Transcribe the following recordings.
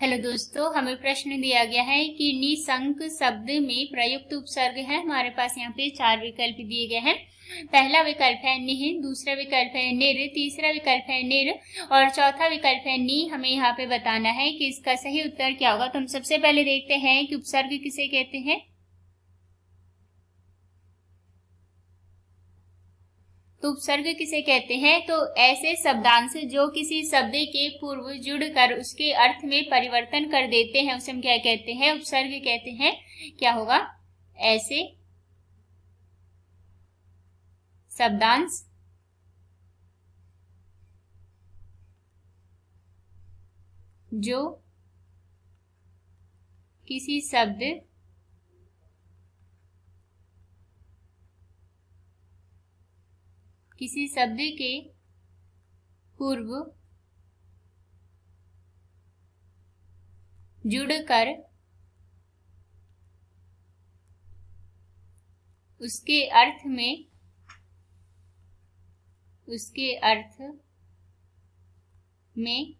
Hello दोस्तों, हमें प्रश्न दिया गया है कि निसंक शब्द में प्रयुक्त उपसर्ग है। हमारे पास यहाँ पे चार विकल्प दिए गए हैं। पहला विकल्प है निह, दूसरा विकल्प है निर, तीसरा विकल्प है निर और चौथा विकल्प है नी। हमें यहाँ पे बताना है कि इसका सही उत्तर क्या होगा। तो हम सबसे पहले देखते हैं कि उपसर्ग किसे कहते हैं। तो उपसर्ग किसे कहते हैं? तो ऐसे शब्दांश जो किसी शब्द के पूर्व जुड़कर उसके अर्थ में परिवर्तन कर देते हैं, उसे हम क्या कहते हैं? उपसर्ग कहते हैं। क्या होगा? ऐसे शब्दांश। जो किसी शब्द किसी शब्द के पूर्व जुड़कर उसके अर्थ में, उसके अर्थ में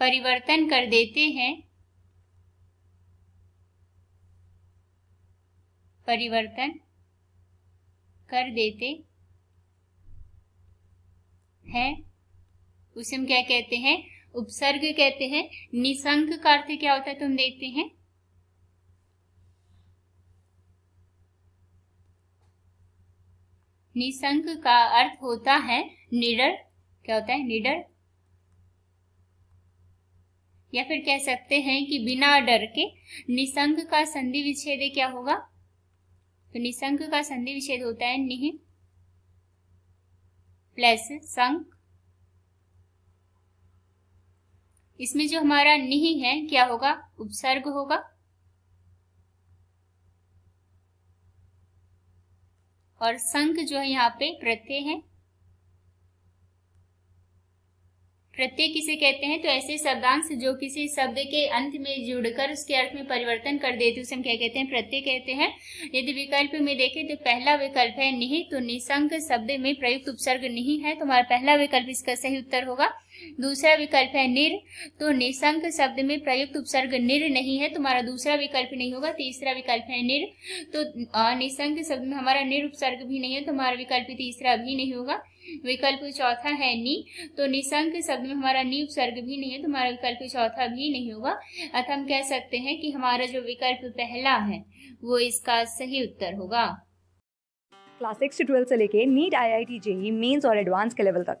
परिवर्तन कर देते हैं। परिवर्तन कर देते है उसे हम क्या कहते हैं? उपसर्ग कहते हैं। निसंक का अर्थ क्या होता है? तुम देखते हैं। निसंक का अर्थ होता है निडर। क्या होता है? निडर। या फिर कह सकते हैं कि बिना डर के। निसंक का संधि विच्छेद क्या होगा? तो निसंक का संधि विच्छेद होता है निह। प्लस संक इसमें जो हमारा निही है, क्या होगा? उपसर्ग होगा। और संक जो है यहाँ पे प्रत्यय है। प्रत्यय किसे कहते हैं तो ऐसे शब्दांश जो किसी शब्द के अंत में जुड़कर उसके अर्थ में परिवर्तन कर देते उसे हम क्या कहते हैं, प्रत्यय कहते हैं। यदि विकल्प में देखें तो पहला विकल्प है नहीं तो निसंक शब्द में प्रयुक्त उपसर्ग नहीं है तो हमारा पहला विकल्प इसका सही उत्तर होगा। दूसरा विकल्प है निर। तो निसंक शब्द में प्रयुक्त उपसर्ग निर नहीं है, तुम्हारा दूसरा विकल्प नहीं होगा, तीसरा विकल्प है निर। तो निसंक शब्द में हमारा निर उपसर्ग भी नहीं है तो हमारा विकल्प तीसरा भी नहीं होगा। विकल्प चौथा है नी। तो निसंक शब्द में हमारा नी उपसर्ग भी नहीं है तो हमारा विकल्प चौथा भी नहीं होगा। अतः हम कह सकते हैं कि हमारा जो विकल्प पहला है, वो इसका सही उत्तर होगा। क्लास सिक्स से लेके NEET I I T JEE mains और एडवांस के लेवल तक।